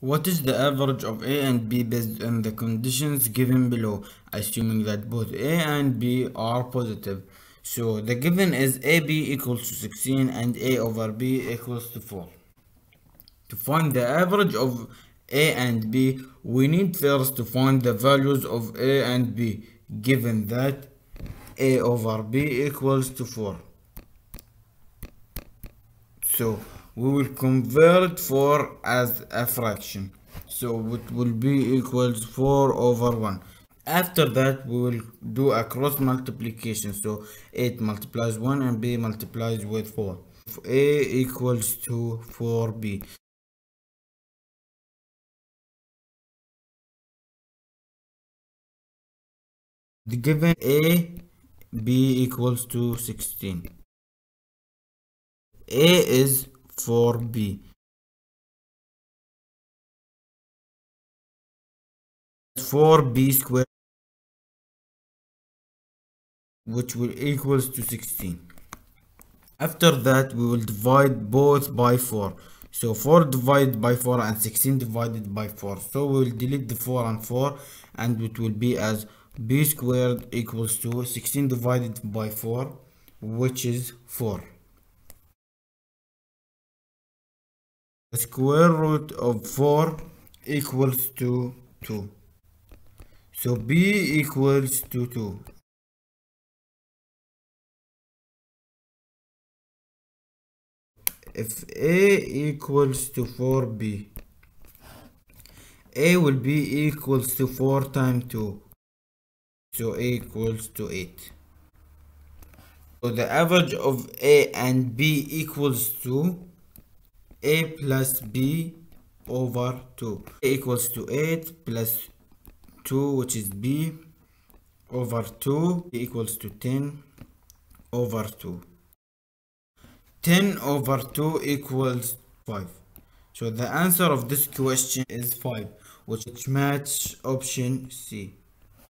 What is the average of A and B based on the conditions given below, assuming that both A and B are positive? So the given is AB equals to 16 and A over B equals to 4. To find the average of A and B, we need first to find the values of A and B, given that A over B equals to 4. So we will convert 4 as a fraction. So it will be equals 4 over 1 after that we will do a cross multiplication. So 8 multiplies 1 and b multiplies with 4 a equals to 4b the given a b equals to 16 a is 4b. 4b squared which will equals to 16 after that we will divide both by 4 so 4 divided by 4 and 16 divided by 4 so we will delete the 4 and 4 and it will be as b squared equals to 16 divided by 4 which is 4 The square root of 4 equals to 2. So b equals to 2. If a equals to 4b, a will be equals to 4 times 2. So a equals to 8. So the average of a and b equals to a plus b over 2 a equals to 8 plus 2 which is b over 2 equals to 10 over 2 10 over 2 equals 5 so the answer of this question is 5 which match option C